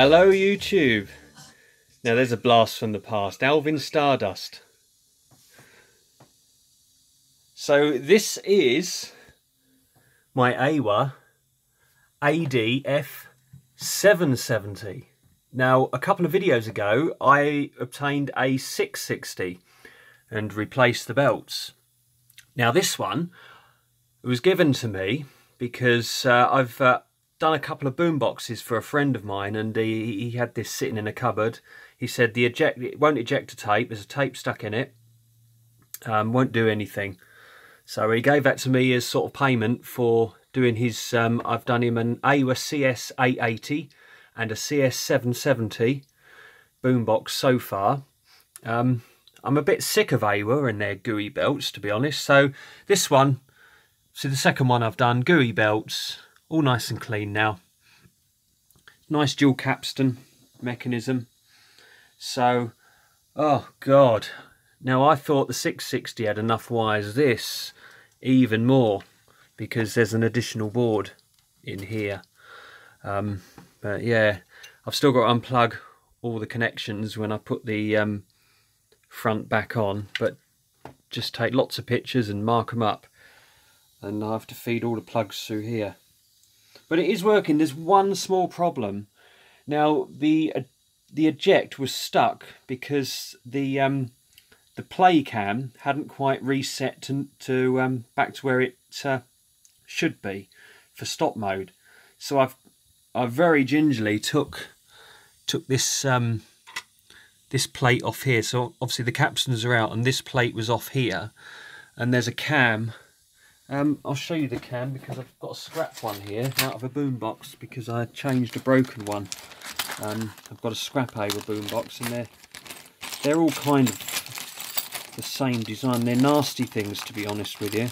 Hello YouTube. Now there's a blast from the past. Alvin Stardust. So this is my Aiwa ADF 770. Now a couple of videos ago I obtained a 660 and replaced the belts. Now this one was given to me because uh, I've uh, done a couple of boom boxes for a friend of mine and he, he had this sitting in a cupboard. He said the eject it won't eject a tape, there's a tape stuck in it, um, won't do anything. So he gave that to me as sort of payment for doing his, um, I've done him an Aiwa CS 880 and a CS 770 boombox so far. Um, I'm a bit sick of Aiwa and their gooey belts to be honest. So this one, see the second one I've done, gooey belts, all nice and clean now. Nice dual capstan mechanism. So, oh God. Now I thought the 660 had enough wires. This, even more, because there's an additional board in here. Um, but yeah, I've still got to unplug all the connections when I put the um, front back on. But just take lots of pictures and mark them up. And I have to feed all the plugs through here. But it is working. There's one small problem. Now the uh, the eject was stuck because the um, the play cam hadn't quite reset to, to um, back to where it uh, should be for stop mode. So I've I very gingerly took took this um, this plate off here. So obviously the capstans are out and this plate was off here, and there's a cam um, I'll show you the cam because I've got a scrap one here out of a boombox because I changed a broken one. Um, I've got a scrap Aiwa boombox and they're, they're all kind of the same design. They're nasty things to be honest with you.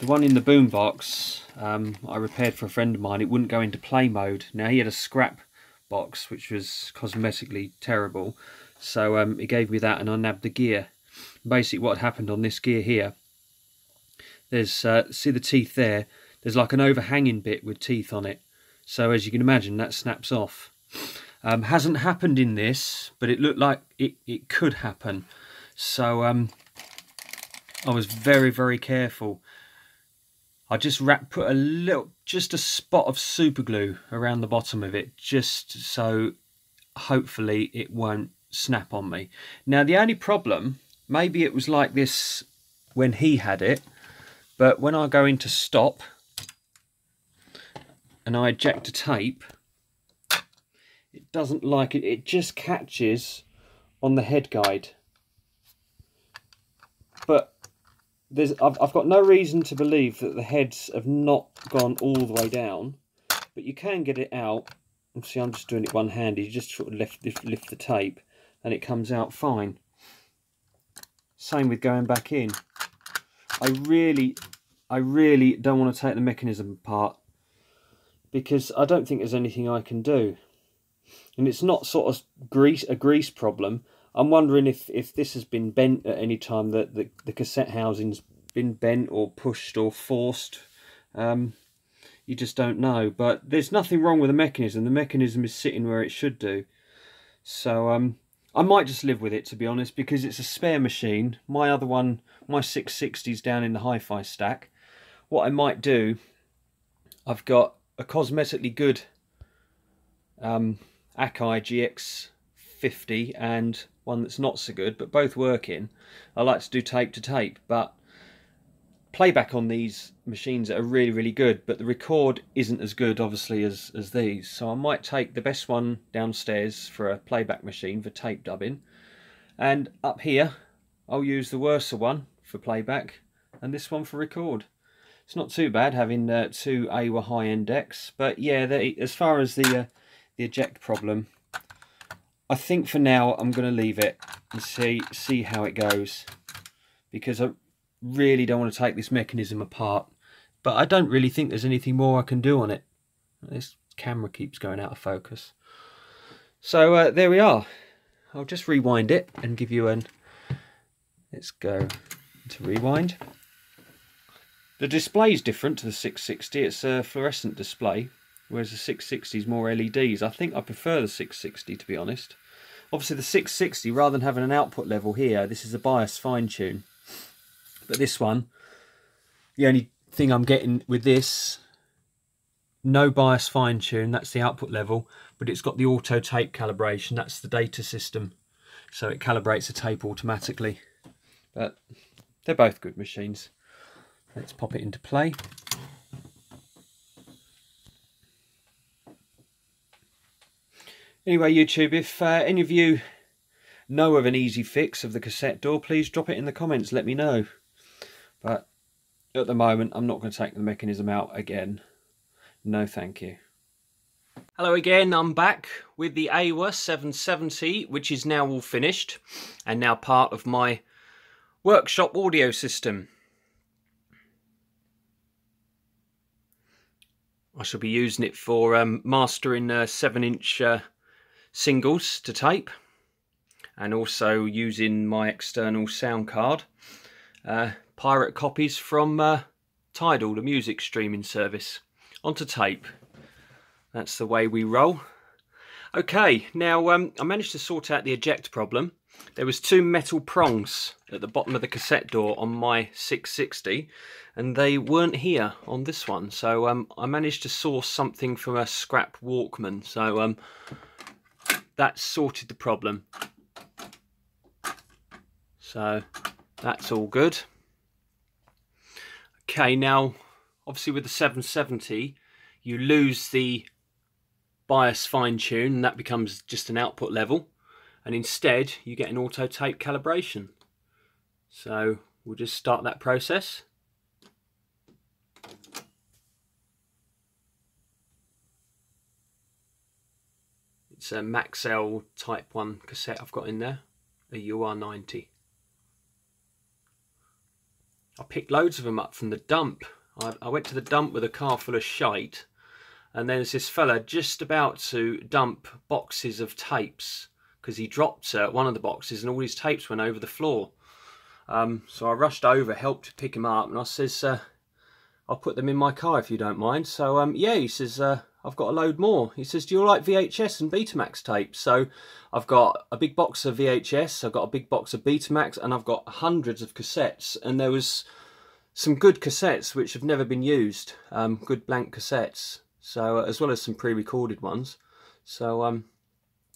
The one in the boombox um, I repaired for a friend of mine. It wouldn't go into play mode. Now he had a scrap box which was cosmetically terrible. So um, he gave me that and I nabbed the gear. Basically what happened on this gear here there's uh, see the teeth there? There's like an overhanging bit with teeth on it. So as you can imagine that snaps off. Um, hasn't happened in this but it looked like it, it could happen. So um, I was very very careful. I just wrap, put a little just a spot of super glue around the bottom of it just so hopefully it won't snap on me. Now the only problem maybe it was like this when he had it but when I go into stop and I eject a tape, it doesn't like it. It just catches on the head guide. But there's I've, I've got no reason to believe that the heads have not gone all the way down. But you can get it out. See, I'm just doing it one-handed. You just sort of lift, lift, lift the tape and it comes out fine. Same with going back in. I really, I really don't want to take the mechanism apart because I don't think there's anything I can do. And it's not sort of grease a grease problem. I'm wondering if, if this has been bent at any time, that the, the cassette housing's been bent or pushed or forced. Um, you just don't know. But there's nothing wrong with the mechanism. The mechanism is sitting where it should do. So um, I might just live with it, to be honest, because it's a spare machine. My other one, my 660's down in the hi-fi stack. What I might do, I've got a cosmetically good um, Akai GX50 and one that's not so good, but both working. I like to do tape to tape, but playback on these machines are really, really good, but the record isn't as good, obviously, as, as these. So I might take the best one downstairs for a playback machine for tape dubbing, and up here I'll use the worse one for playback, and this one for record it's not too bad having uh, two Aiwa high-end decks. But yeah, they, as far as the uh, the eject problem, I think for now I'm going to leave it and see see how it goes because I really don't want to take this mechanism apart. But I don't really think there's anything more I can do on it. This camera keeps going out of focus. So uh, there we are. I'll just rewind it and give you an. Let's go to rewind. The display is different to the 660. It's a fluorescent display. whereas the 660 is more LEDs. I think I prefer the 660 to be honest. Obviously the 660, rather than having an output level here, this is a bias fine tune. But this one, the only thing I'm getting with this, no bias fine tune, that's the output level, but it's got the auto tape calibration, that's the data system. So it calibrates the tape automatically. But they're both good machines. Let's pop it into play. Anyway, YouTube, if uh, any of you know of an easy fix of the cassette door, please drop it in the comments, let me know. But at the moment, I'm not going to take the mechanism out again. No, thank you. Hello again, I'm back with the Aiwa 770, which is now all finished and now part of my workshop audio system. I shall be using it for um, mastering uh, 7 inch uh, singles to tape and also using my external sound card. Uh, pirate copies from uh, Tidal, the music streaming service, onto tape. That's the way we roll. Okay, now um, I managed to sort out the eject problem. There was two metal prongs at the bottom of the cassette door on my 660 and they weren't here on this one. So um, I managed to source something from a scrap Walkman. So um, that sorted the problem. So that's all good. Okay, now obviously with the 770 you lose the bias fine tune and that becomes just an output level and instead you get an auto tape calibration. So we'll just start that process. It's a Maxell Type 1 cassette I've got in there, a UR90. I picked loads of them up from the dump. I, I went to the dump with a car full of shite and there's this fella just about to dump boxes of tapes because he dropped uh, one of the boxes and all his tapes went over the floor. Um, so I rushed over, helped pick him up, and I says, uh, "I'll put them in my car if you don't mind." So um, yeah, he says, uh, I've got a load more. He says, do you like VHS and Betamax tapes? So I've got a big box of VHS, I've got a big box of Betamax, and I've got hundreds of cassettes. And there was some good cassettes which have never been used, um, good blank cassettes. So uh, as well as some pre-recorded ones. So um,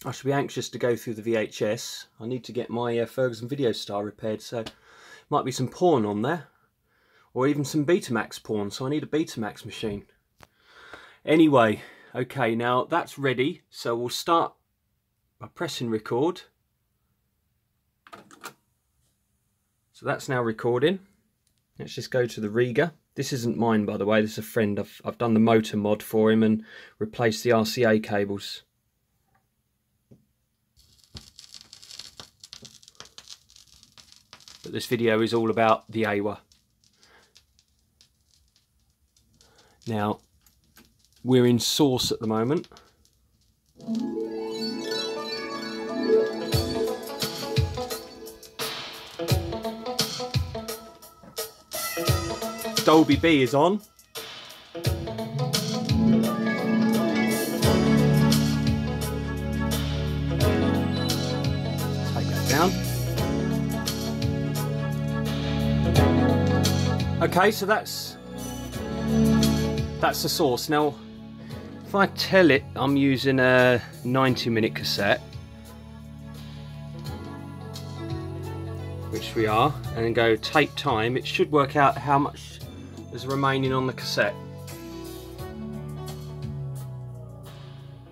I should be anxious to go through the VHS. I need to get my uh, Ferguson Video Star repaired, so might be some porn on there. Or even some Betamax porn, so I need a Betamax machine. Anyway, okay, now that's ready. So we'll start by pressing record. So that's now recording. Let's just go to the Rega. This isn't mine, by the way. This is a friend. I've, I've done the motor mod for him and replaced the RCA cables. But this video is all about the Aiwa. Now, we're in source at the moment. Dolby B is on. Take that down. Okay, so that's that's the source. Now if I tell it I'm using a 90 minute cassette, which we are, and go tape time, it should work out how much is remaining on the cassette.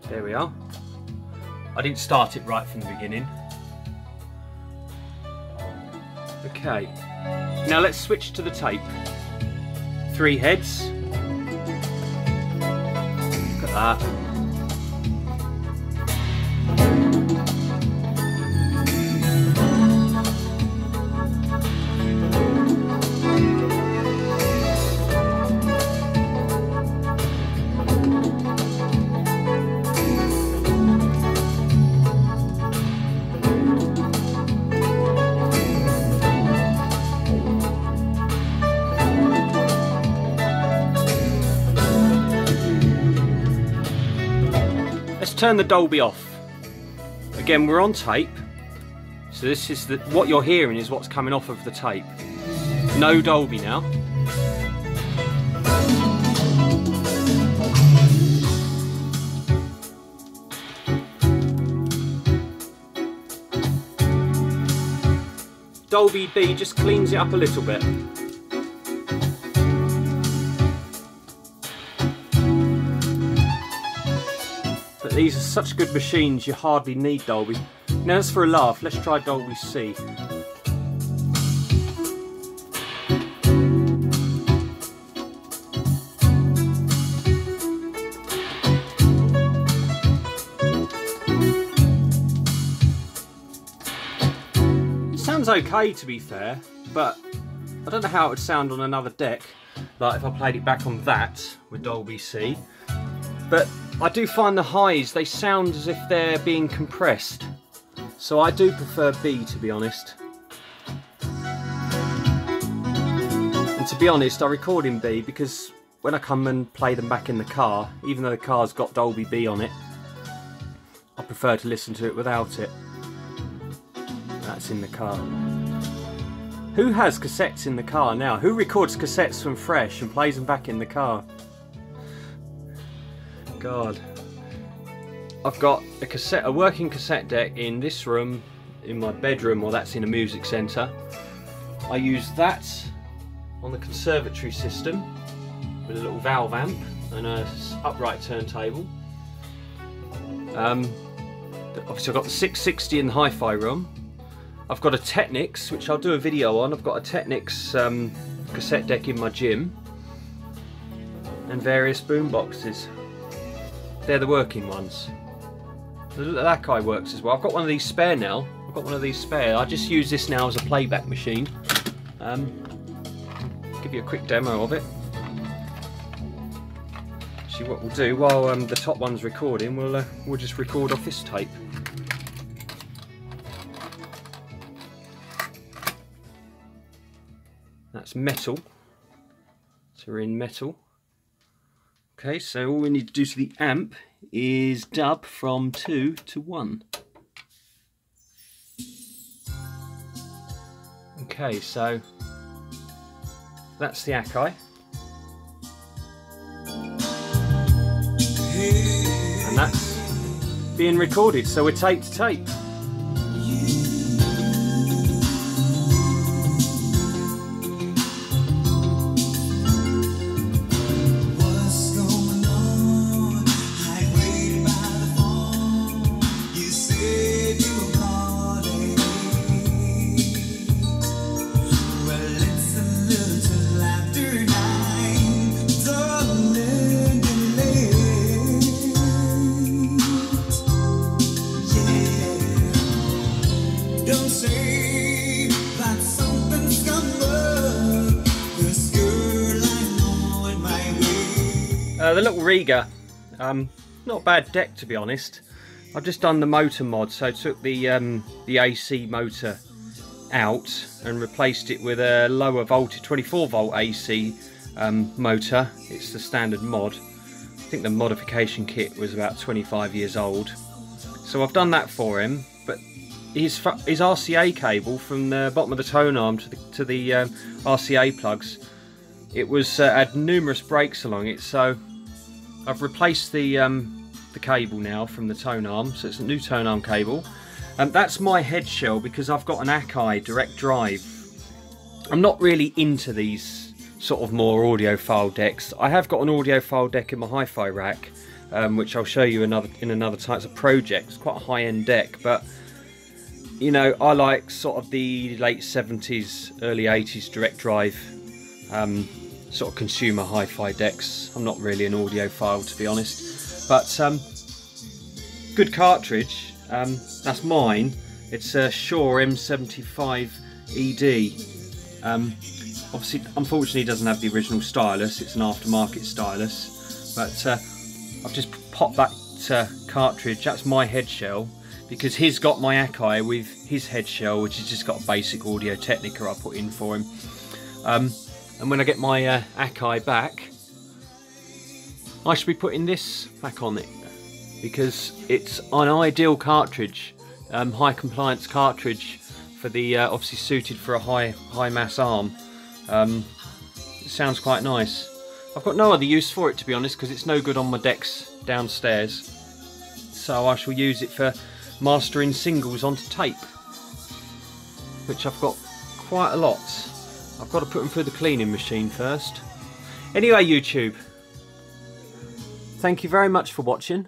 There we are. I didn't start it right from the beginning. Okay, now let's switch to the tape. Three heads, that. Turn the Dolby off. Again, we're on tape. So this is the, what you're hearing is what's coming off of the tape. No Dolby now. Dolby B just cleans it up a little bit. But these are such good machines you hardly need Dolby. Now as for a laugh, let's try Dolby C. sounds okay to be fair, but I don't know how it would sound on another deck, like if I played it back on that with Dolby C. But I do find the highs, they sound as if they're being compressed. So I do prefer B to be honest. And to be honest, I record in B because when I come and play them back in the car, even though the car's got Dolby B on it, I prefer to listen to it without it. That's in the car. Who has cassettes in the car now? Who records cassettes from fresh and plays them back in the car? God. I've got a cassette, a working cassette deck in this room, in my bedroom, or that's in a music centre. I use that on the conservatory system with a little valve amp and a upright turntable. Um, obviously I've got the 660 in the hi-fi room I've got a Technics, which I'll do a video on. I've got a Technics um, cassette deck in my gym and various boom boxes. They're the working ones. That guy works as well. I've got one of these spare now. I've got one of these spare. I just use this now as a playback machine. Um, give you a quick demo of it. See what we'll do while um, the top one's recording. We'll uh, we'll just record off this tape. That's metal. So we're in metal. Okay, so all we need to do to the amp is dub from 2 to 1. Okay, so that's the Akai. And that's being recorded, so we're tape to tape. Uh, the little Rega, um, not bad deck to be honest. I've just done the motor mod, so I took the um, the AC motor out and replaced it with a lower voltage 24 volt AC um, motor. It's the standard mod. I think the modification kit was about 25 years old. So I've done that for him, but his his RCA cable from the bottom of the tone arm to the, to the um, RCA plugs, it was uh, had numerous breaks along it, so I've replaced the um, the cable now from the tone arm, so it's a new tone arm cable. Um, that's my head shell because I've got an Akai direct drive. I'm not really into these sort of more audiophile decks. I have got an audiophile deck in my hi-fi rack, um, which I'll show you another in another type of project. It's quite a high-end deck, but you know, I like sort of the late 70s, early 80s direct drive um, sort of consumer hi-fi decks. I'm not really an audiophile to be honest, but um, good cartridge. Um, that's mine. It's a Shure M75 ED. Um, obviously, unfortunately, it doesn't have the original stylus. It's an aftermarket stylus, but uh, I've just popped that uh, cartridge. That's my head shell because he's got my Akai with his head shell, which has just got a basic Audio Technica I put in for him. Um, and when I get my uh, Akai back, I should be putting this back on it. because it's an ideal cartridge, um, high compliance cartridge for the uh, obviously suited for a high high mass arm. Um, it sounds quite nice. I've got no other use for it to be honest because it's no good on my decks downstairs. So I shall use it for mastering singles onto tape, which I've got quite a lot. I've got to put them through the cleaning machine first. Anyway, YouTube, thank you very much for watching.